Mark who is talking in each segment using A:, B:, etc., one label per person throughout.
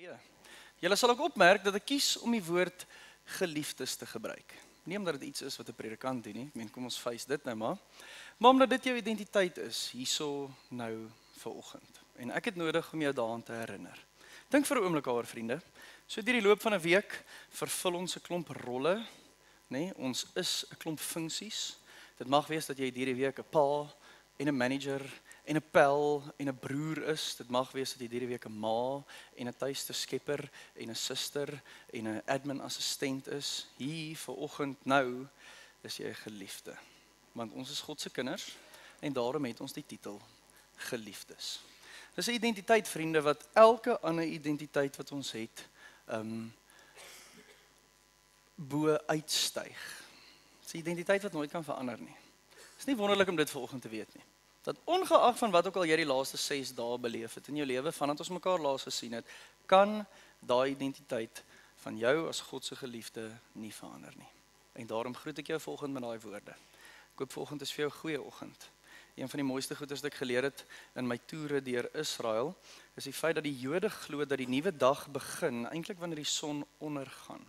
A: weer. Julle sal ook opmerk dat ek kies om die woord geliefdes te gebruik. Nie omdat dit iets is wat 'n predikant doen nie. Ek meen, kom ons face dit nou maar. Maar omdat dit jou identiteit is hierso nou vir oggend. En ek het nodig om jou daaraan te herinner. Dink vir 'n oomblik daaroor, vriende. So deur die loop van 'n week vervul ons 'n klomp rolle, nê? Nee, ons is 'n klomp funksies. Dit mag wees dat jy hierdie week 'n pa en 'n manager en 'n pel en 'n broer is. Dit mag wees dat jy hierdie week 'n ma en 'n tuiste skepper en 'n suster en 'n admin assistent is. Hier vir oggend nou is jy 'n geliefde. Want ons is God se kinders en daarom het ons die titel geliefdes. Dis 'n identiteit vriende wat elke ander identiteit wat ons het, ehm um, bo uitstyg. Dis 'n identiteit wat nooit kan verander nie. Dis nie wonderlik om dit vanoggend te weet nie dat ongeag van wat ook al jy die laaste 6 dae beleef het in jou lewe vandat ons mekaar laas gesien het, kan daai identiteit van jou as God se geliefde nie verander nie. En daarom groet ek jou volgende met daai woorde. Ek hoop volgende is vir jou 'n goeie oggend. Een van die mooiste goeders wat ek geleer het in my toere deur Israel, is die feit dat die Jode glo dat die nuwe dag begin eintlik wanneer die son ondergaan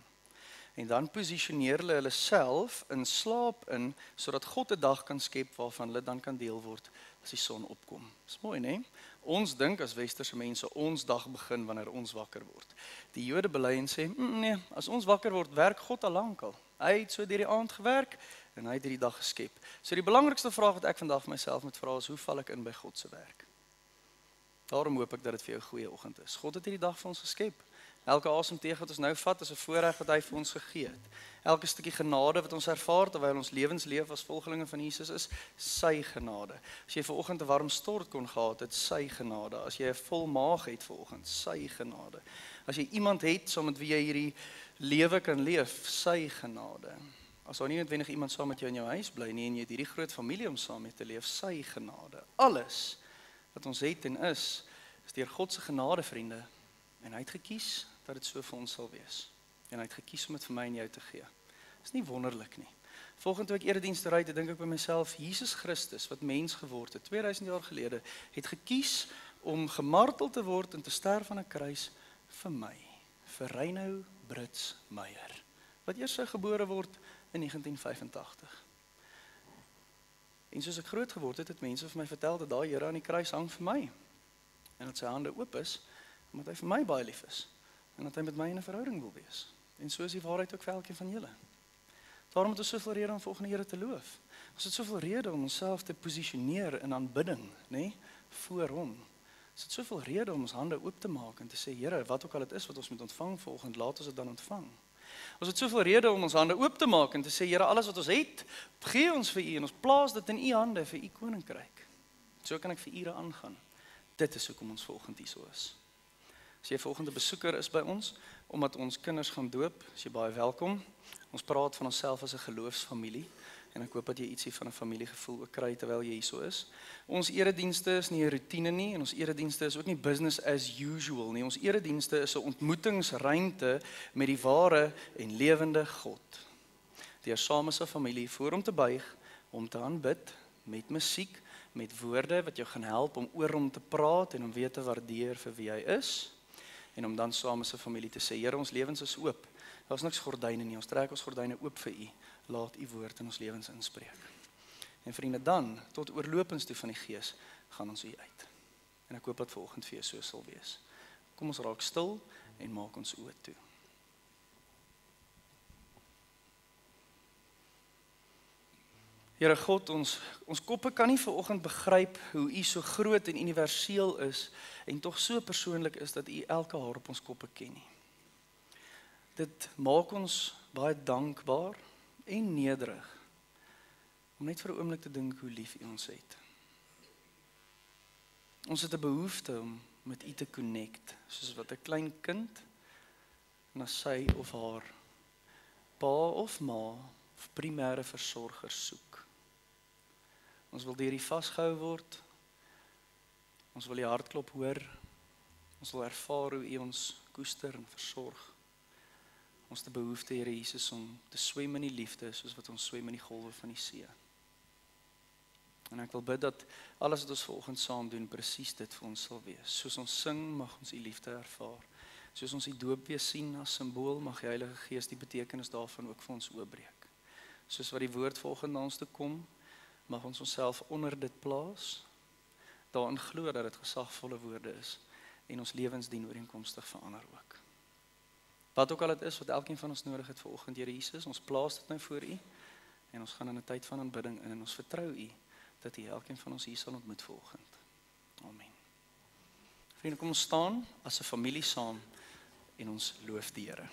A: en dan posisioneer hulle hulle self in slaap in sodat God 'n dag kan skep waarvan hulle dan kan deel word as die son opkom. Dis mooi, né? Ons dink as westerse mense ons dag begin wanneer ons wakker word. Die Jode bely en sê, mm, "Nee, as ons wakker word, werk God al lankal. Hy het so deur die aand gewerk en hy het hierdie dag geskep." So die belangrikste vraag wat ek vandag vir myself moet vra is, hoe val ek in by God se werk? Daarom hoop ek dat dit vir jou 'n goeie oggend is. God het hierdie dag vir ons geskep. Elke asemteug wat ons nou vat is 'n voorreg wat hy vir ons gegee het. Elke stukkie genade wat ons ervaar terwyl ons lewens leef as volgelinge van Jesus is sy genade. As jy ver oggend 'n warm stort kon gehad het, sy genade. As jy 'n vol maag het ver oggend, sy genade. As jy iemand het saam met wie jy hierdie lewe kan leef, sy genade. As daar nie noodwendig iemand saam met jou in jou huis bly nie en jy het hierdie groot familie om saam mee te leef, sy genade. Alles wat ons het en is, is deur God se genade, vriende. En hy het gekies dat dit so vir ons sal wees. En hy het gekies om dit vir my en jou te gee. Dis nie wonderlik nie. Volgens toe ek eredienste ry, dink ek by myself, Jesus Christus wat mens geword het 2000 jaar gelede, het gekies om gemartel te word en te sterf aan 'n kruis vir my, vir Reinou Brits Meyer, wat eers sou gebore word in 1985. En soos ek groot geword het, het mense vir my vertel dat daai Here aan die kruis hang vir my. En dat sy hande oop is omdat hy vir my baie lief is en dat hy met my 'n verhouding wil wees. En so is die waarheid ook vir elkeen van julle. Daarom het ons soveel rede om volgende Here te loof. Ons het soveel rede om onsself te posisioneer in aanbidding, nê, nee, voor hom. Ons het soveel rede om ons hande oop te maak en te sê Here, wat ook al dit is wat ons moet ontvang volgende, laat ons dit dan ontvang. Ons het soveel rede om ons hande oop te maak en te sê Here, alles wat ons het, gee ons vir U en ons plaas dit in U hande vir U koninkryk. So kan ek vir ure aangaan. Dit is hoekom ons volgende hier so is. As jy volgende besoeker is by ons omdat ons kinders gaan doop, is jy baie welkom. Ons praat van onsself as 'n geloofsfamilie en ek hoop dat jy ietsie van 'n familiegevoel ook kry terwyl jy hier so is. Ons eredienste is nie 'n rotine nie en ons eredienste is ook nie business as usual nie. Ons eredienste is 'n ontmoetingsruimte met die ware en lewende God. Deur saam as 'n familie voor hom te buig, om te aanbid met musiek, met woorde wat jou gaan help om oor hom te praat en om weet te waardeer vir wie hy is en om dan saam as 'n familie te sê Here ons lewens is oop. Daar's niks gordyne nie. Ons trek ons gordyne oop vir U. Laat U woord in ons lewens inspreek. En vriende dan tot oorlopends toe van die Gees gaan ons U uit. En ek hoop dat volgende vir jou so sal wees. Kom ons raak stil en maak ons oë toe. Here God, ons ons koppe kan nie ver oggend begryp hoe U so groot en universeel is en tog so persoonlik is dat U elke haar op ons koppe ken nie. Dit maak ons baie dankbaar en nederig om net vir 'n oomblik te dink hoe lief U ons het. Ons het 'n behoefte om met U te connect, soos wat 'n klein kind na sy of haar pa of ma of primêre versorger soek. Ons wil deur die vasgehou word. Ons wil die hartklop hoor. Ons wil ervaar hoe U ons koester en versorg. Ons te behoefte Here Jesus om te swem in die liefde soos wat ons swem in die golwe van die see. En ek wil bid dat alles wat ons vanoggend saam doen presies dit vir ons sal wees. Soos ons sing, mag ons U liefde ervaar. Soos ons die doop weer sien as simbool, mag die Heilige Gees die betekenis daarvan ook vir ons oopbreek. Soos wat die woord volgens ons toe kom, mag ons onsself onder dit plaas. Daarin glo dat dit gesagvolle woorde is en ons lewens dien ooreenkomstig verander ook. Wat ook al dit is wat elkeen van ons nodig het vir oggend, Here Jesus, ons plaas dit nou voor U en ons gaan in 'n tyd van aanbidding in en ons vertrou U dat U elkeen van ons hier sal ontmoet vanoggend. Amen. Vriende, kom ons staan as 'n familie saam en ons loof die Here.